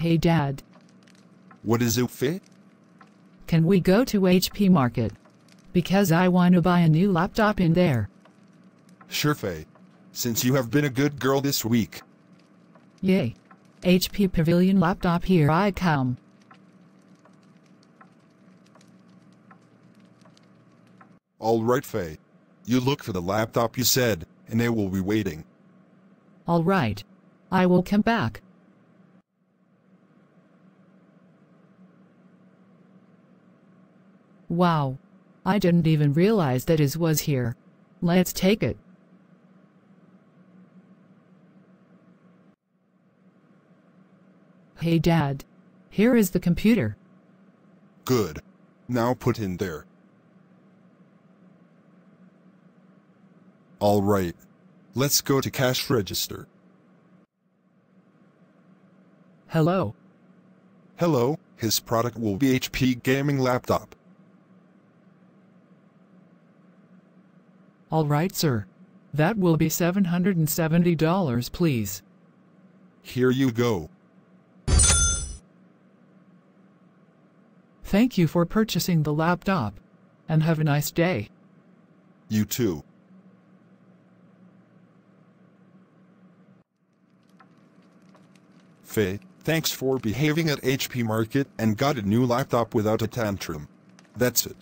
Hey Dad, What is it, Fay? can we go to HP Market? Because I want to buy a new laptop in there. Sure, Fay. Since you have been a good girl this week. Yay. HP Pavilion laptop here I come. All right, Fay. You look for the laptop you said, and they will be waiting. Alright. I will come back. Wow. I didn't even realize that it was here. Let's take it. Hey Dad. Here is the computer. Good. Now put in there. All right. Let's go to cash register. Hello. Hello, his product will be HP gaming laptop. Alright, sir. That will be $770, please. Here you go. Thank you for purchasing the laptop. And have a nice day. You too. Fay, thanks for behaving at HP Market and got a new laptop without a tantrum. That's it.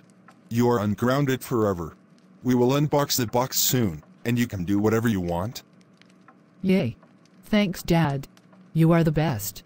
You are ungrounded forever. We will unbox the box soon, and you can do whatever you want. Yay. Thanks, Dad. You are the best.